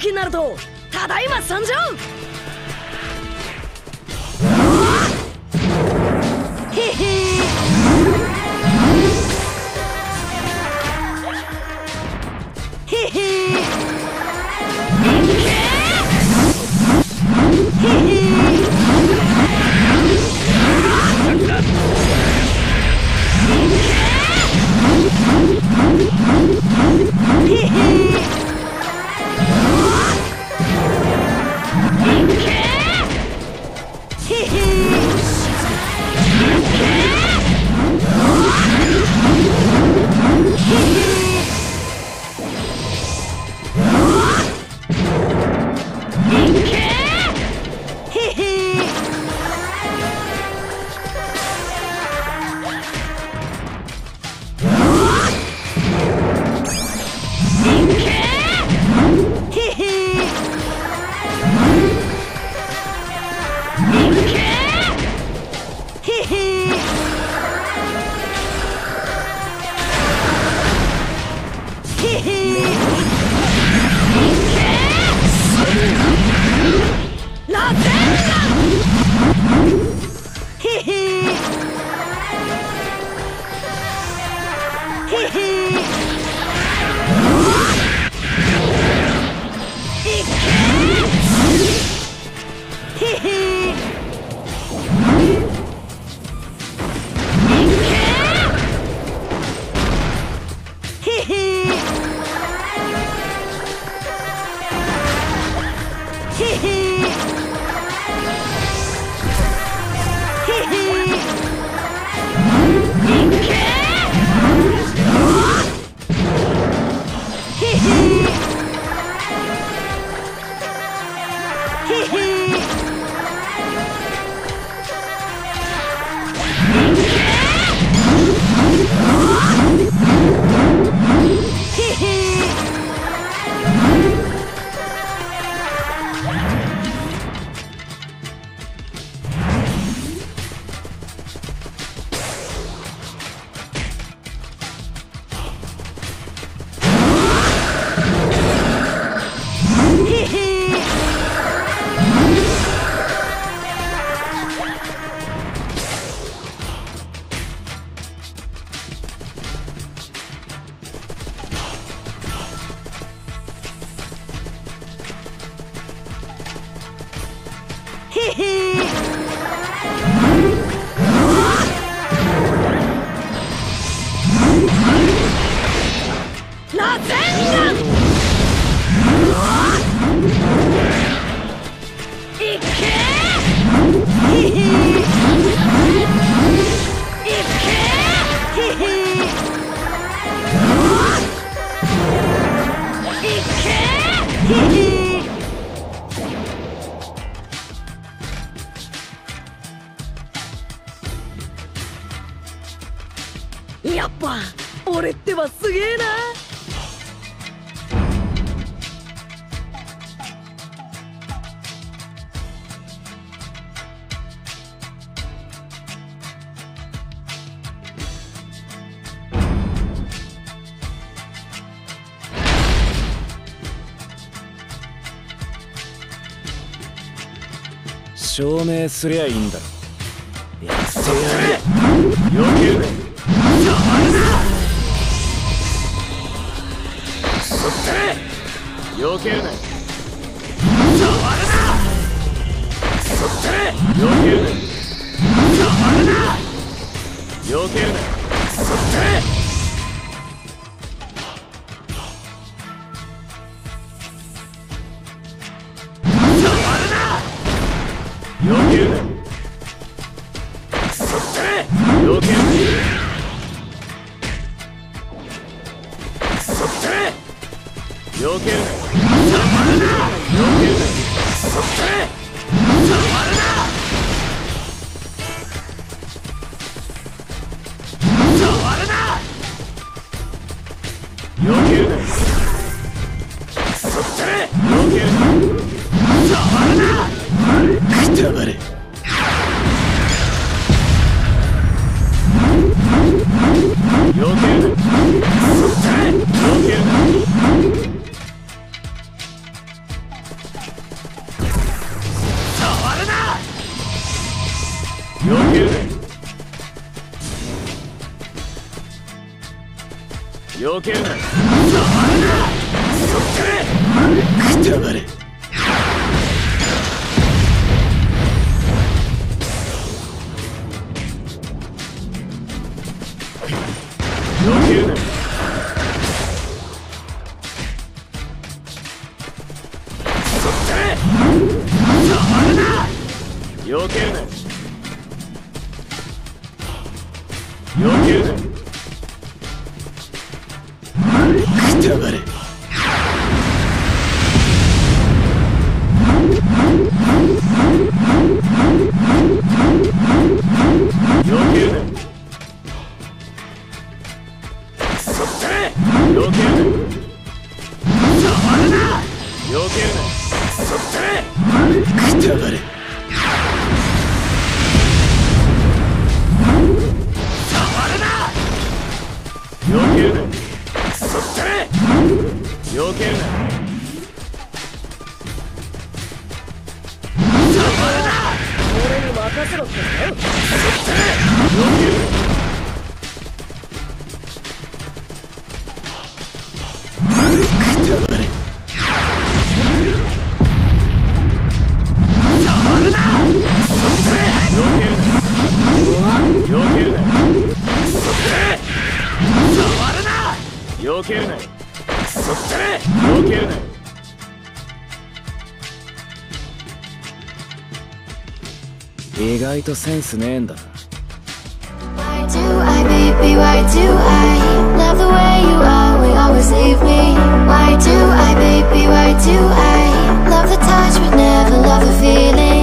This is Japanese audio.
渦巻きになるとただいま参上。へへ。へへ。ラゼン Woo! ラゼンガン証明すりゃいいんだ。ろ。やってやれよけるそってよけるな触るなそってよけるな触るなよけるなそってよ避けるな。触るな。避けるな。そって触るな。触るな。避けるな。そって避けるな。触るな。くたばれ避けるな。そっくれくたばれ避けるな。そって避けるな触るな避けるな。そってくたばれ触るな。避けるハハハハ!意外とセンスねえんだな Why do I, baby, why do I Love the way you are, we always leave me Why do I, baby, why do I Love the touch but never love the feeling